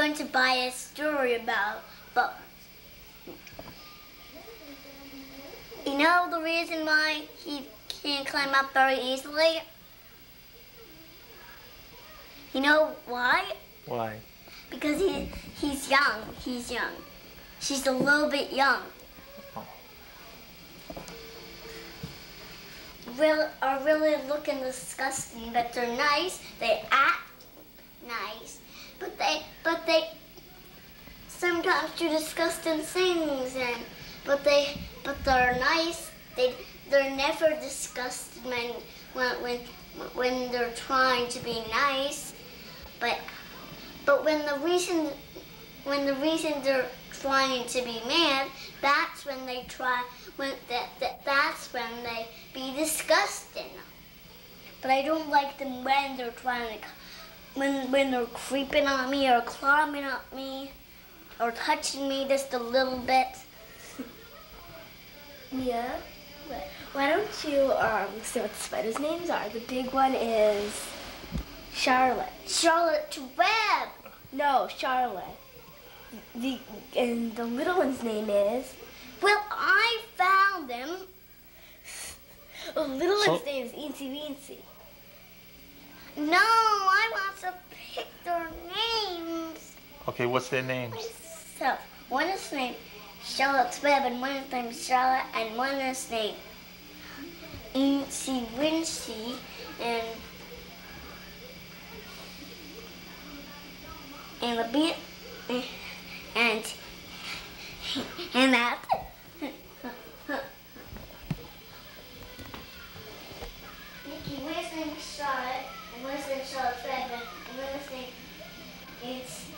going to buy a story about bugs. You know the reason why he can't climb up very easily? You know why? Why? Because he he's young. He's young. She's a little bit young. Oh. Really, are really looking disgusting, but they're nice. They act nice, but they but do disgusting things, and but they but they're nice. They they're never disgusted when when when when they're trying to be nice, but but when the reason when the reason they're trying to be mad, that's when they try when that, that that's when they be disgusting. But I don't like them when they're trying to when when they're creeping on me or climbing up me or touching me just a little bit. Yeah. Why don't you um, say what the spiders' names are? The big one is Charlotte. Charlotte Web. No, Charlotte. The and the little one's name is. Well, I found them. The little So- one's name is Eensy Weensy. No, I want to pick their names. Okay, what's their names? So, one is named Charlotte's Web, and one is named Charlotte, and one is named Incy Wincy, and and a bit, and and that's it. Nikki, named Charlotte, and named Charlotte's Web, and named it's